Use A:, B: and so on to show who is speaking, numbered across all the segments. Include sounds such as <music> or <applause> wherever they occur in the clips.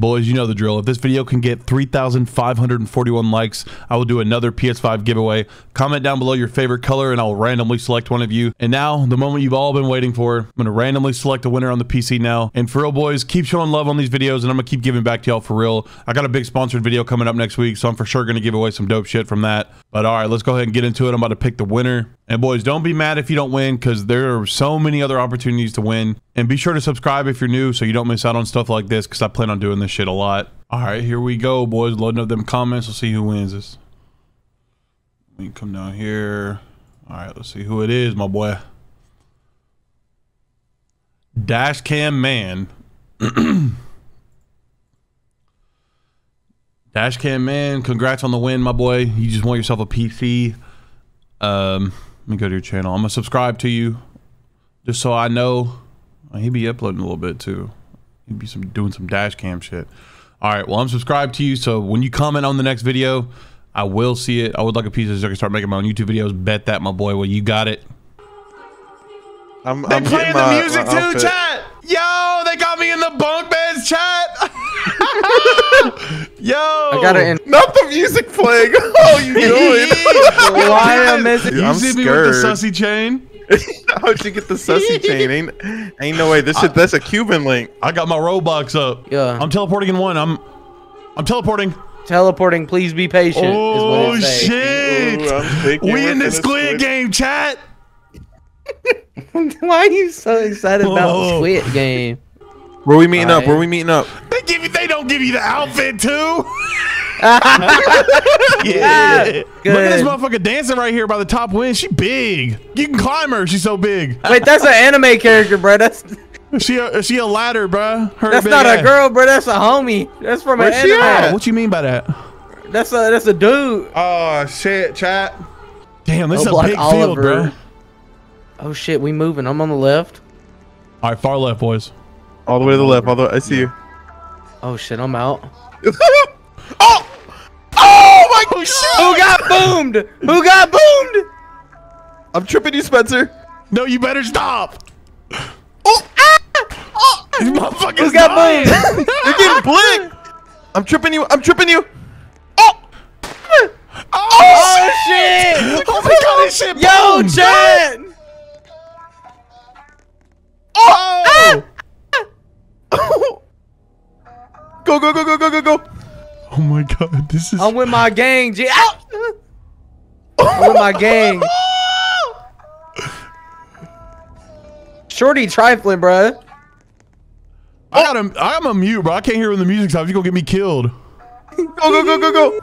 A: Boys, you know the drill. If this video can get 3,541 likes, I will do another PS5 giveaway. Comment down below your favorite color and I'll randomly select one of you. And now, the moment you've all been waiting for, I'm to randomly select a winner on the PC now. And for real, boys, keep showing love on these videos and I'm to keep giving back to y'all for real. I got a big sponsored video coming up next week, so I'm for sure to give away some dope shit from that. But all right, let's go ahead and get into it. I'm about to pick the winner. And boys, don't be mad if you don't win because there are so many other opportunities to win. And be sure to subscribe if you're new so you don't miss out on stuff like this because I plan on doing this shit a lot. All right, here we go, boys. Loading up them comments. Let's see who wins this. Let me come down here. All right, let's see who it is, my boy. Dashcam Man. <clears throat> Dashcam Man, congrats on the win, my boy. You just want yourself a PC. Um, me go to your channel. I'm gonna subscribe to you, just so I know. Uh, He'd be uploading a little bit too. He'd be some doing some dash cam shit. All right, well I'm subscribed to you, so when you comment on the next video, I will see it. I would like a piece of so I can start making my own YouTube videos. Bet that, my boy. Well, you got it.
B: I'm,
A: They
B: I'm
A: playing
B: getting
A: the
B: my-
A: music
B: my
A: too,
B: outfit.
A: chat. Yo, they got me in the bunk beds, chat. <laughs> <laughs> Yo,
C: I got it in.
B: Not the music playing. <laughs> Oh, you <laughs> doing?
C: Why am I <laughs> missing?
A: You
B: I'm
A: see me with the
B: scared.
A: sussy chain?
B: How'd you get the sussy chain? Ain't, ain't no way. This shit. That's a Cuban link.
A: I got my Roblox up.
C: Yeah.
A: I'm teleporting in one. I'm, I'm teleporting.
C: Teleporting, please be patient. is
A: Oh
C: what
A: shit!
B: Ooh,
A: we in the
B: gonna
A: Squid. Game, chat.
C: Why are you so excited
A: Whoa.
C: about Squid Game?
B: Where we meeting up?
C: Alright.
B: Where we meeting up?
A: They give you. They don't give you the outfit too. <laughs>
C: Yeah.
A: yeah. Look at this motherfucker dancing right here by the top wing. She big. You can climb her. She's so big.
C: Wait, that's an anime character, bro. That's
A: She a, she a ladder, bro. Her
C: that's
A: big
C: not a girl, bro. That's a homie. That's from
B: Where's
C: an anime.
A: What you mean by that?
C: That's a that's a dude.
A: Oh shit, chat. Damn, this
C: Oh,
A: is a
C: Black
A: big field,
C: Oliver.
A: bro.
C: Oh shit, we moving. I'm on the left.
A: All right, far left, boys.
B: All the way to the left. All the. I see you.
C: Oh shit, I'm out. <laughs>
B: oh! Oh my
A: Oh shit!
C: Who got boomed? Who got boomed?
B: I'm tripping you, Spencer.
A: No, you better stop. <gasps>
B: Oh! Ah! Oh!
A: These motherfuckers
C: Who got
A: dying.
C: boomed? <laughs>
B: You're getting <laughs> blinked. I'm tripping you. I'm tripping you. Oh!
A: Oh,
C: Oh shit!
A: Oh my god, this shit
C: Yo,
A: boomed.
C: chat!
A: Oh! <coughs>
B: Go go go go go go go.
A: Oh my god, this is.
C: I'm with my gang, G. Ow! I'm with my gang. <coughs> Shorty trifling, bruh.
A: I got him. I'm a mute, bro. I can't hear when the music stops. You gonna get me killed.
B: Go go go go go.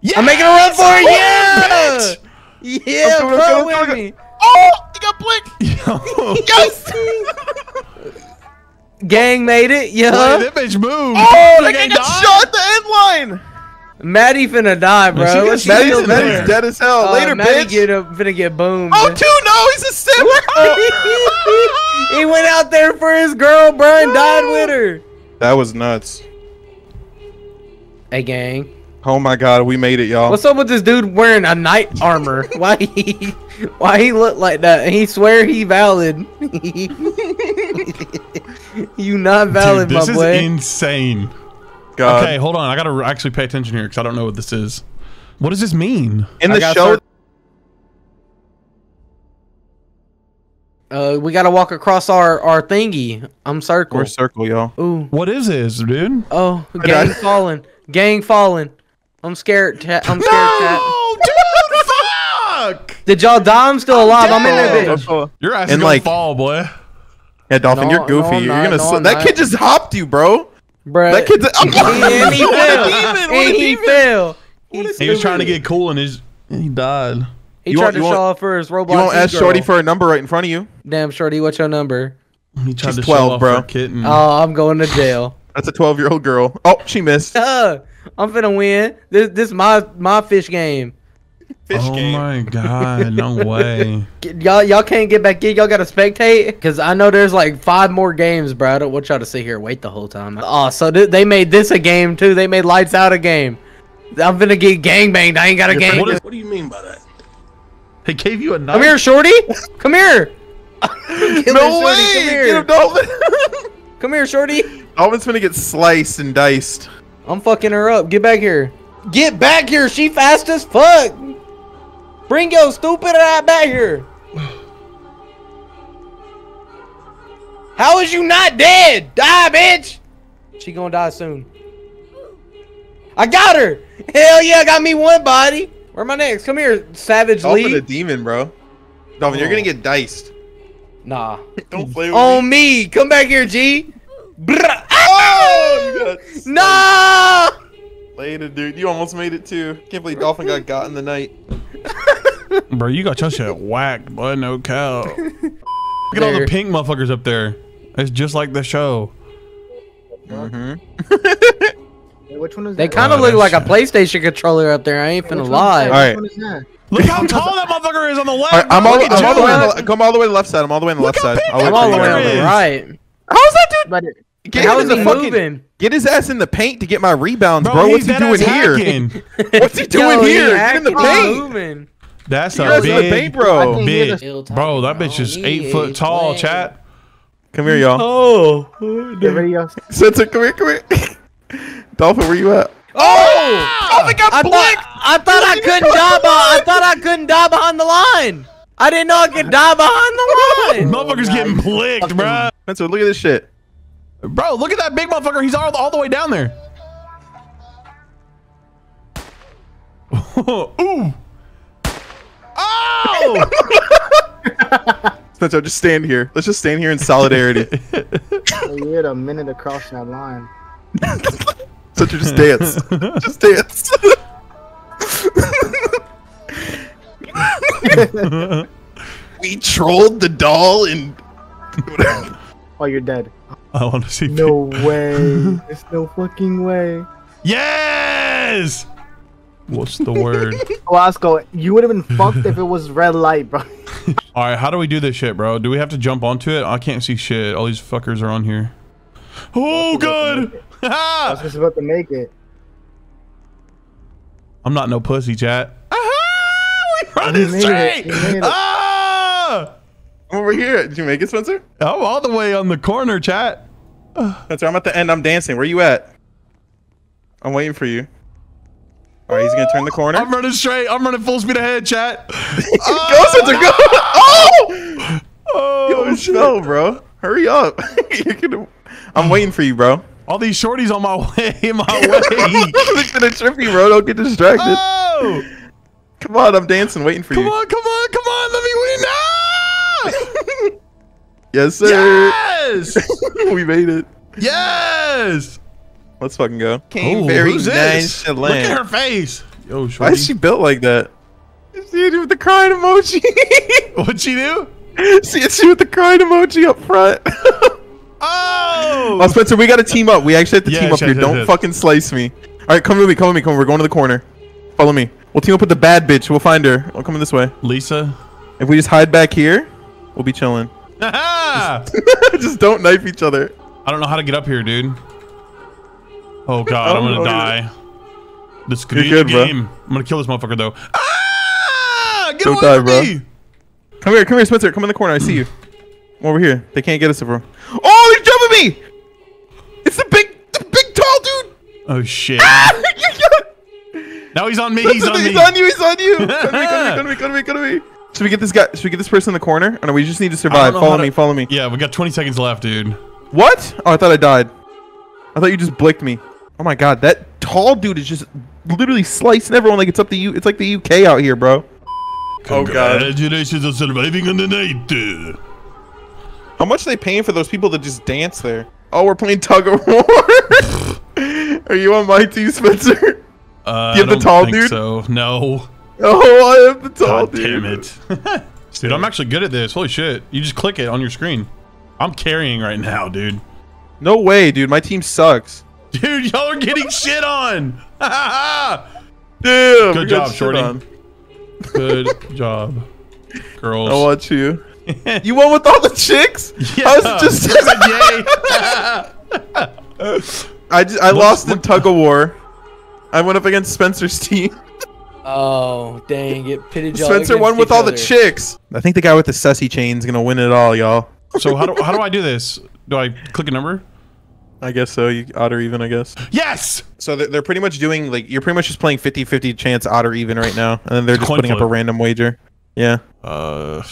A: Yeah,
C: I'm making a run for it.
A: Oh,
C: Yeah!
A: bitch.
C: Yeah,
B: coming,
C: bro, with me.
B: Oh! You got blinked.
A: Yo. <laughs> <laughs>
B: Yes.
C: Gang made it. Yeah.
A: Wait, that bitch moved.
B: Oh,
A: That
B: that guy got
A: died?
B: shot at the end line.
C: Maddie finna die, bro.
A: she got
C: Let's
A: shot
C: chill
A: in
C: there.
A: there.
B: Maddie's dead as hell.
C: Uh,
B: Later,
C: Maddie
B: bitch.
C: Get up, finna get boomed.
B: Oh, two, no, he's a sim. <laughs>
C: he went out there for his girl, bro, and died with her.
B: that was nuts.
C: Hey, gang.
B: Oh my god, we made it, y'all.
C: What's up with this dude wearing a knight armor? <laughs> Why he, why he look like that? He swear he valid. <laughs> <laughs> you not valid,
A: Dude, this
C: my
A: is insane.
B: God.
A: Okay, hold on. I gotta actually pay attention here because I don't know what this is. What does this mean?
B: In the show,
C: uh, we gotta walk across our our thingy. I'm circle.
B: we're circle, y'all.
C: Ooh.
A: What is this, dude?
C: Oh, gang falling. Gang falling. I'm scared. Chat. I'm scared. Chat.
A: No, dude, fuck!
C: Did y'all die? I'm still alive. I'm in there, bitch.
A: Your ass is gonna
B: like-
A: fall, boy.
B: Yeah, Dolphin,
C: No,
B: you're goofy.
C: no,
B: you're
C: not.
B: gonna.
C: No,
B: s-
C: I'm
B: that
C: not.
B: kid just hopped you, bro.
C: Bruh.
B: That kid's.
C: and he <laughs>
B: What a
C: fell.
B: demon, what a
C: And he
B: demon.
C: fell. He,
A: He was trying to get cool and his he died.
C: he
B: You
C: tried
B: want-
C: to
B: you
C: show off for his Roblox.
B: You won't ask
C: e-girl.
B: Shorty for a number right in front of you.
C: Damn, Shorty, what's your number?
A: He tried
B: She's
A: to
B: 12,
A: show off
B: bro.
A: her kitten.
C: Oh, I'm going to jail.
B: That's a 12 year old girl. Oh, she missed.
C: Uh, <laughs> I'm finna win. This this my my fish game.
B: Fish
A: oh
B: game.
A: my god, no <laughs> way.
C: Y'all y'all can't get back in. Y'all gotta spectate. Cause I know there's like five more games, bro. I don't want y'all to sit here and wait the whole time. Oh, so th- they made this a game too. They made Lights Out a game. I'm gonna get gang banged. I ain't got a game.
A: What is-
D: What do you mean by that?
A: They gave you a knife.
C: Come here, Shorty. Come here. <laughs> Come
B: No
C: here,
B: way!
C: Shorty, Come
B: Get
C: here.
B: him, Dolphin. <laughs>
C: Come here, shorty.
B: Dolphin's gonna get sliced and diced.
C: I'm fucking her up. Get back here. Get back here. She fast as fuck. Bring your stupid ass back here. How is you not dead? Die, bitch. She gonna die soon. I got her. Hell yeah, I got me one body. Where my next? Come here, Savage
B: Dolphin a
C: Lee.
B: demon, bro. Dolphin, you're
C: Oh.
B: gonna get diced.
C: Nah. <laughs>
B: Don't play with
C: On me. Come back here, G. Brr.
B: Oh, you <laughs>
C: Nah.
B: Later, dude. You almost made it too. Can't believe Dolphin got got in the night. <laughs>
A: Bro, you got your shit whacked, boy. No cow. Look at all the pink motherfuckers up there. It's just like the show.
B: Mm-hmm.
D: Hey, <laughs> which one is
C: They
D: that?
C: kind of
A: Oh,
C: look
A: that's
C: like a. PlayStation controller up there. I ain't finna
D: one's
C: lie.
B: Alright.
D: Which one is that?
A: Look how <laughs> tall that motherfucker is on the left.
B: All right, I'm all, I'm all the way on the, come all the way to the left side. I'm all the way on the left
A: Look how
B: side.
A: big
B: I'll
A: that
B: wait
C: I'm all the
B: for
C: way
B: you.
C: on the right.
B: How's that dude?
D: But it,
B: Get
C: How
B: him
C: is
B: in the
C: he
B: fucking.
C: moving?
B: Get his ass in the paint to get my rebounds, bro.
A: he's
B: What's he
A: dead
B: doing
A: ass
B: here? What's he doing here? Get in the paint.
C: moving.
A: That's
B: Get
A: a
B: his ass in the paint,
A: big,
B: bro.
D: I
A: big, bro. That bitch is eight foot tall. Chat.
B: Come here, y'all.
C: Oh.
D: get ready, yo.
B: Sensor, come here, come here. <laughs> Dolphin, where you at?
C: Oh! Ah!
B: Dolphin got
C: I
B: blinked.
C: thought I thought I couldn't die. Behind, I thought I couldn't die behind the line. I didn't know I could die behind the line. <laughs>
A: Motherfucker's getting oh, blicked, bro.
B: Spencer, look at this shit.
A: Bro, look at that big motherfucker. He's all, all the way down there. <laughs> Ooh. Oh! <laughs>
B: Spencer, just stand here. Let's just stand here in solidarity. <laughs>
D: Hey, you had a minute across that line. <laughs>
B: Spencer, just dance. just dance. we trolled the doll and.
D: Oh, you're dead.
A: I want to see.
D: No way. There's no fucking way.
A: Yes! What's the word? <laughs>
D: Wasco, you would have been fucked if it was red light, bro. <laughs>
A: All right, how do we do this shit, bro? Do we have to jump onto it? I can't see shit. All these fuckers are on here. Oh, good. <laughs>
D: I was just about to make it.
A: I'm not no pussy, chat. Aha! We running
D: You made it.
A: straight.
D: You made it.
A: Ah!
B: I'm over here. Did you make it, Spencer?
A: I'm all the way on the corner, chat.
B: Spencer, I'm at the end. I'm dancing. Where you at? I'm waiting for you. All right, he's gonna turn the corner.
A: I'm running straight. I'm running full speed ahead, chat. <laughs>
B: Go, Spencer, <laughs> go! Oh!
A: Oh,
B: Yo,
A: shit.
B: no, bro. Hurry up. <laughs> You're gonna... I'm waiting for you, bro.
A: All these shorties on my way. My way.
B: They're gonna trip you, bro. Don't get distracted.
A: oh!
B: Come on, I'm dancing, waiting for
A: Come
B: you.
A: Come on, come on, come on. Let me win. Ah!
B: Yes, sir.
A: Yes!
B: we made it.
A: Yes!
B: Let's fucking go. Came
A: Oh,
B: very
A: who's this?
B: nonchalant.
A: Look at her face. Yo,
B: Why is she built like that? See it with the crying emoji. <laughs>
A: What'd she do?
B: See it she with the crying emoji up front. <laughs>
A: Oh!
B: oh, Spencer, we got to team up. We actually have to
A: Yes,
B: team up here.
A: yes,
B: Don't
A: yes.
B: fucking slice me. All right, come with me. Come with me. Come. We're going to the corner. Follow me. We'll team up with the bad bitch. We'll find her. I'll coming this way.
A: Lisa.
B: If we just hide back here, we'll be chilling.
A: I <laughs>
B: just don't knife each other.
A: I don't know how to get up here, dude. Oh <laughs> god, I'm
B: Oh,
A: gonna
B: oh,
A: die. This could
B: You're
A: be
B: good,
A: the
B: bro.
A: game. I'm gonna kill this motherfucker though. Ah! Get
B: Don't
A: away
B: die,
A: from
B: bro.
A: me!
B: Come here, come here, Spencer. Come in the corner. I see you. I'm over here. They can't get us, bro. Oh, they're jumping me! It's the big, the big tall dude.
A: Oh shit.
B: Ah! <laughs>
A: now he's on me.
B: He's
A: He's on me.
B: He's on you. He's on you. <laughs> Come to me. Come to me. Come to me. Come to me. Come to. Should we get this guy? Should we get this person in the corner? Or no, we just need to survive. Follow
A: how
B: me. Follow me.
A: Yeah, we got 20 seconds left, dude.
B: What? Oh, I thought I died. I thought you just blicked me. Oh my god, that tall dude is just literally slicing everyone like it's up to you. It's like the UK out here, bro. Oh god.
A: Congratulations on surviving on the night.
B: How much are they paying for those people that just dance there? Oh, we're playing tug of war. <laughs> are you on my team, Spencer?
A: Uh,
B: You have
A: I
B: the
A: don't
B: tall
A: think
B: dude?
A: So no. <laughs>
B: Oh, I have the tall
A: God
B: dude.
A: damn it. <laughs> dude, I'm actually good at this. Holy shit. You just click it on your screen. I'm carrying right now, dude.
B: No way, dude. My team sucks.
A: Dude, y'all are getting <laughs> shit on. <laughs>
B: Damn.
A: Good job, Shorty. Good job, girls.
B: I want you. <laughs> You won with all the chicks?
A: Yeah.
B: How's it just?
A: Yay.
B: I just, I lost in tug of war. I went up against Spencer's team.
C: Oh, dang it. Pitted y'all
B: Spencer won with
C: each
B: all the chicks. I think the guy with the sussy chain's is gonna win it all, y'all.
A: so how do how do I do this? Do I click a number?
B: I guess so. You odd or even, I guess.
A: Yes.
B: So they're, they're pretty much doing like you're pretty much just playing 50-50 chance odd or even right now, and then they're just
A: Coin
B: putting up a random wager. Yeah.
A: Uh,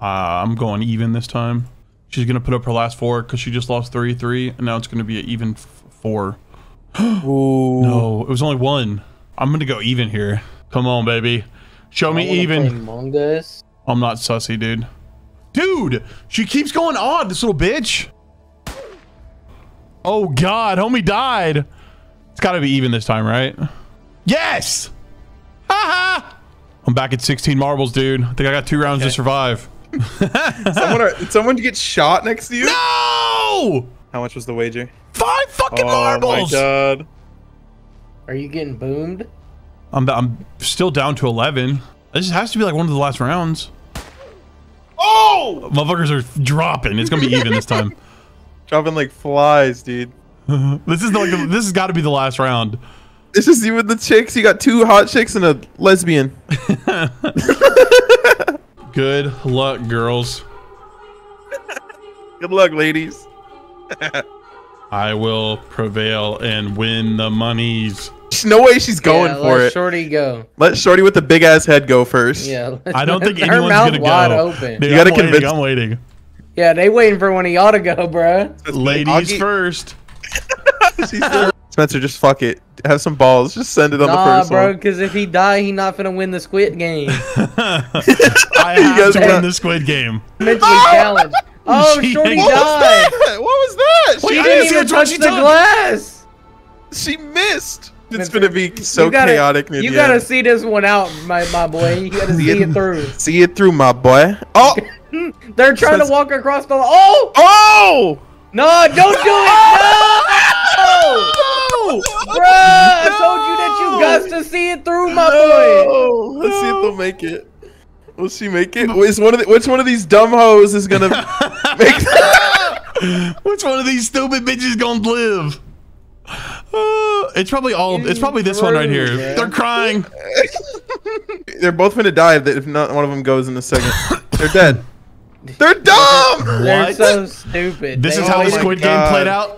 A: uh, I'm going even this time. She's gonna put up her last four because she just lost three three, and now it's gonna be an even f- four. <gasps>
B: Ooh.
A: No, it was only one. I'm gonna go even here. Come on, baby. Show me even.
C: Among Us.
A: I'm not sussy, dude. Dude, she keeps going odd, this little bitch. Oh God, homie died. It's got to be even this time, right? Yes. Haha. I'm back at 16 marbles, dude. I think I got two rounds to survive. <laughs>
B: Someone, are, did someone get shot next to you?
A: No!
B: How much was the wager?
A: Five fucking marbles.
B: Oh my god.
C: Are you getting boomed?
A: I'm I'm still down to 11. This has to be like one of the last rounds.
B: Oh!
A: Motherfuckers are dropping. It's gonna be even this time. <laughs>
B: Dropping like flies, dude. <laughs>
A: This is like the, this has got to be the last round.
B: It's just you with the chicks. You got two hot chicks and a lesbian. <laughs> <laughs>
A: Good luck, girls.
B: Good luck, ladies.
A: I will prevail and win the monies.
B: No way she's going
C: yeah,
B: for
C: let
B: it.
C: Shorty go.
B: Let Shorty with the big ass head go first.
C: Yeah.
A: I don't think anyone's gonna go.
C: open.
A: Dude,
B: You gotta
A: I'm waiting,
B: convince-
A: I'm waiting.
C: Yeah, they waiting for when he ought to go, bruh.
A: Ladies
B: get-
A: first. <laughs>
B: Spencer, just fuck it. Have some balls. Just send it on the
C: Nah,
B: first
C: bro,
B: one.
C: because if he die, he not finna win the Squid Game. <laughs> <laughs>
A: I have
B: guys
A: to
B: got-
A: win the Squid Game.
C: Mentally oh! challenged. Oh,
A: She
C: Shorty
A: ain't-
B: What was
C: died.
B: that? What was that?
A: Wait,
B: She,
A: I didn't
C: didn't
A: see
C: even
A: which
C: touch the
A: took.
C: glass.
B: she missed. It's
C: Spencer,
B: gonna be so
C: you gotta,
B: chaotic. near
C: You gotta
B: end.
C: see this one out, my, my boy. You gotta
B: See
C: see
B: it-
C: it through.
B: See it through, my boy. Oh! <laughs>
C: They're trying to walk across the. Oh
B: Oh!
C: no! Don't do it! <laughs> No! Bruh, I told you that you got to see it through, my boy.
B: Oh, let's see if they'll make it. Will she make it? Is one of the, which one of these dumb hoes is gonna <laughs> make
A: Which one of these stupid bitches gonna live? Uh, it's probably all. It's probably this one right here.
C: Brutal, man.
A: They're crying. <laughs>
B: They're both gonna die if, if not one of them goes in a second. They're dead. They're dumb.
C: They're
A: What?
C: so stupid.
A: This
C: They
A: is how the
C: always-
B: my
A: Squid Game played out.